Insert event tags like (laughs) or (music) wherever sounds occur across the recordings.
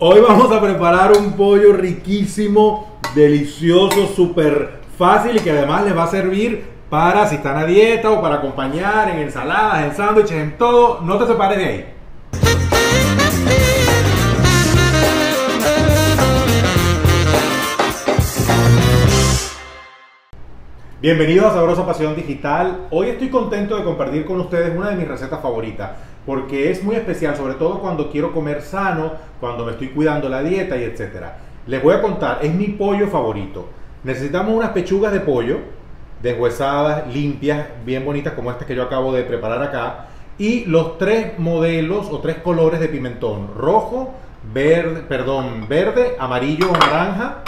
Hoy vamos a preparar un pollo riquísimo, delicioso, súper fácil y que además les va a servir para si están a dieta o para acompañar en ensaladas, en sándwiches, en todo. No te separes de ahí. Bienvenidos a Sabrosa Pasión Digital. Hoy estoy contento de compartir con ustedes una de mis recetas favoritas porque es muy especial, sobre todo cuando quiero comer sano, cuando me estoy cuidando la dieta y etcétera. Les voy a contar, es mi pollo favorito. Necesitamos unas pechugas de pollo deshuesadas, limpias, bien bonitas como estas que yo acabo de preparar acá y los tres modelos o tres colores de pimentón, rojo, verde, perdón, verde, amarillo o naranja,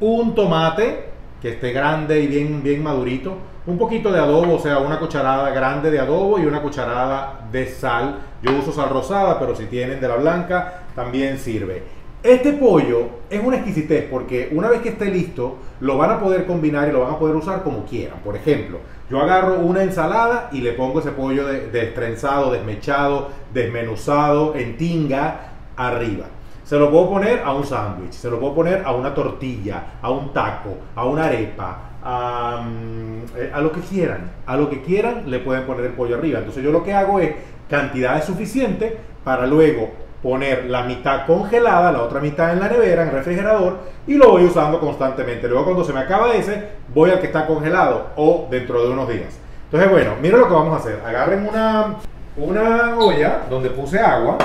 un tomate que esté grande y bien, bien madurito. Un poquito de adobo, o sea, una cucharada grande de adobo y una cucharada de sal. Yo uso sal rosada, pero si tienen de la blanca, también sirve. Este pollo es una exquisitez porque una vez que esté listo, lo van a poder combinar y lo van a poder usar como quieran. Por ejemplo, yo agarro una ensalada y le pongo ese pollo destrenzado, desmechado, desmenuzado, en tinga, arriba. Se lo puedo poner a un sándwich, se lo puedo poner a una tortilla, a un taco, a una arepa, a, mm, a, lo que quieran. A lo que quieran le pueden poner el pollo arriba. Entonces yo lo que hago es cantidades suficientes para luego poner la mitad congelada, la otra mitad en la nevera, en el refrigerador, y lo voy usando constantemente. Luego cuando se me acaba ese, voy al que está congelado o dentro de unos días. Entonces bueno, miren lo que vamos a hacer. Agarren una, una olla donde puse agua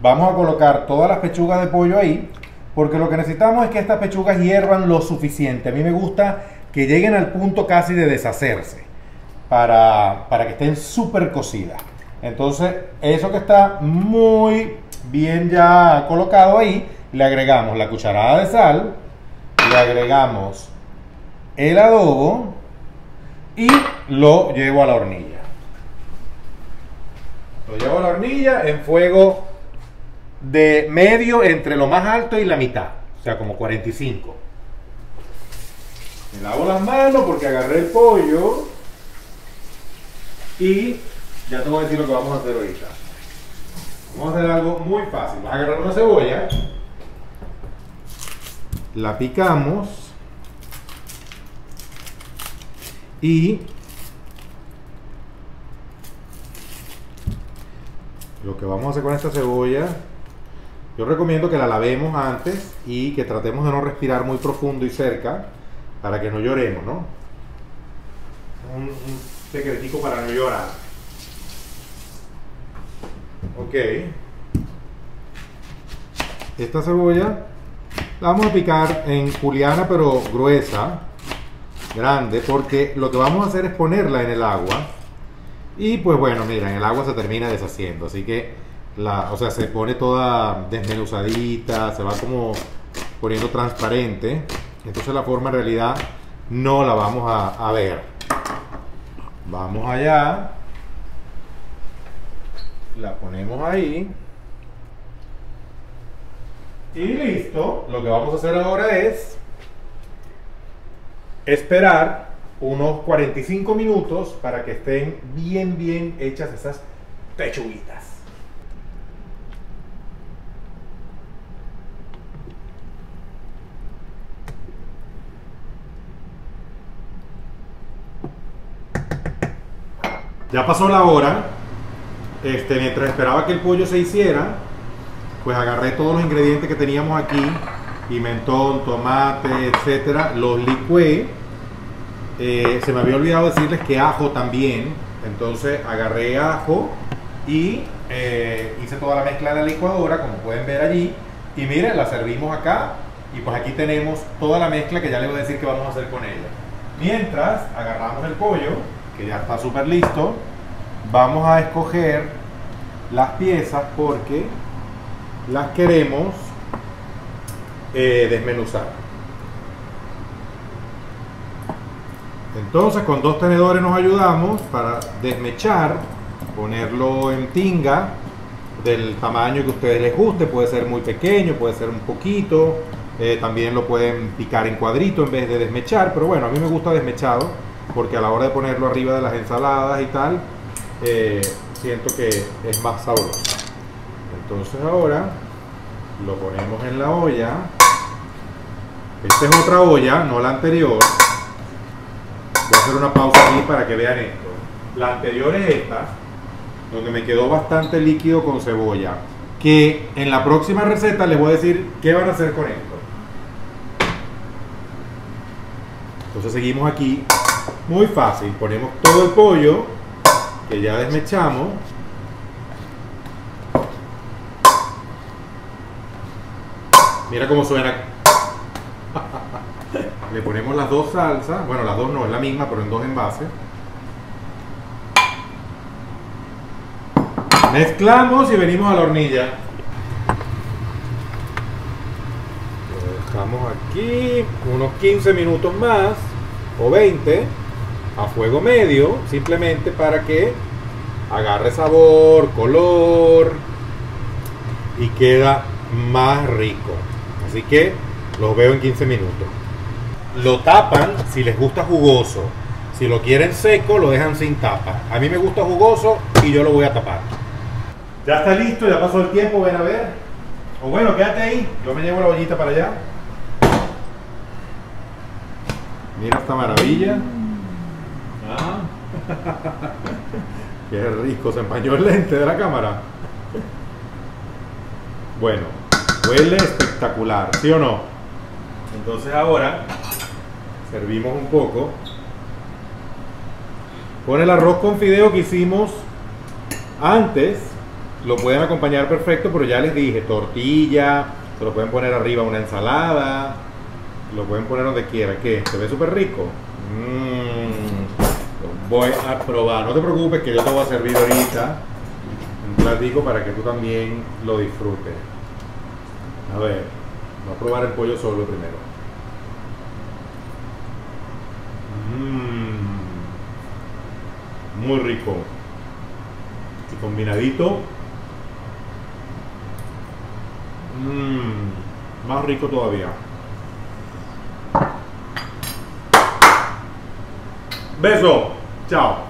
Vamos a colocar todas las pechugas de pollo ahí, porque lo que necesitamos es que estas pechugas hiervan lo suficiente. A mí me gusta que lleguen al punto casi de deshacerse, para, para que estén súper cocidas. Entonces, eso que está muy bien ya colocado ahí, le agregamos la cucharada de sal, le agregamos el adobo y lo llevo a la hornilla. Lo llevo a la hornilla en fuego de medio entre lo más alto y la mitad, o sea, como 45. Me lavo las manos porque agarré el pollo y ya te voy a decir lo que vamos a hacer ahorita. Vamos a hacer algo muy fácil. Vas a agarrar una cebolla, la picamos y lo que vamos a hacer con esta cebolla yo recomiendo que la lavemos antes y que tratemos de no respirar muy profundo y cerca para que no lloremos, ¿no? Un, secretico para no llorar. Ok. Esta cebolla la vamos a picar en juliana pero gruesa, grande, porque lo que vamos a hacer es ponerla en el agua. Y pues bueno, mira, en el agua se termina deshaciendo, así que o sea, se pone toda desmenuzadita, se va como poniendo transparente. Entonces la forma en realidad no la vamos a, a ver. Vamos allá. La ponemos ahí. Y listo. Lo que vamos a hacer ahora es esperar unos 45 minutos para que estén bien, bien hechas esas pechuguitas. Ya pasó la hora. Este, mientras esperaba que el pollo se hiciera, pues agarré todos los ingredientes que teníamos aquí, pimentón, tomate, etcétera, los licué. Eh, se me había olvidado decirles que ajo también. Entonces agarré ajo y eh, hice toda la mezcla de la licuadora, como pueden ver allí. Y miren, la servimos acá. Y pues aquí tenemos toda la mezcla que ya les voy a decir que vamos a hacer con ella. Mientras agarramos el pollo que ya está súper listo, vamos a escoger las piezas porque las queremos eh, desmenuzar. Entonces con dos tenedores nos ayudamos para desmechar, ponerlo en tinga del tamaño que a ustedes les guste, puede ser muy pequeño, puede ser un poquito, eh, también lo pueden picar en cuadrito en vez de desmechar, pero bueno, a mí me gusta desmechado porque a la hora de ponerlo arriba de las ensaladas y tal, eh, siento que es más sabroso. Entonces ahora Lo ponemos en la olla. Esta es otra olla, no la anterior. Voy a hacer una pausa aquí para que vean esto. La anterior es esta, donde me quedó bastante líquido con cebolla. Que en la próxima receta les voy a decir qué van a hacer con esto. Entonces seguimos aquí. Muy fácil. Ponemos todo el pollo que ya desmechamos. Mira cómo suena. (laughs) Le ponemos las dos salsas. Bueno, las dos no, es la misma, pero en dos envases. Mezclamos y venimos a la hornilla. Lo dejamos aquí unos 15 minutos más o 20 a fuego medio, simplemente para que agarre sabor, color y queda más rico. Así que lo veo en 15 minutos. Lo tapan si les gusta jugoso. Si lo quieren seco, lo dejan sin tapa. A mí me gusta jugoso y yo lo voy a tapar. Ya está listo, ya pasó el tiempo, ven a ver. O bueno, quédate ahí. Yo me llevo la ollita para allá. Mira esta maravilla. Ah. (laughs) Qué rico, se empañó el lente de la cámara. Bueno, huele espectacular, ¿sí o no? Entonces ahora servimos un poco. Con el arroz con fideo que hicimos antes, lo pueden acompañar perfecto, pero ya les dije, tortilla, se lo pueden poner arriba una ensalada, lo pueden poner donde quiera. ¿Qué? ¿Se ve súper rico? Mmm, voy a probar. No te preocupes que yo te voy a servir ahorita un platico para que tú también lo disfrutes. A ver, voy a probar el pollo solo primero. Mmm, muy rico. Y combinadito. Mmm, más rico todavía. Beijo, tchau.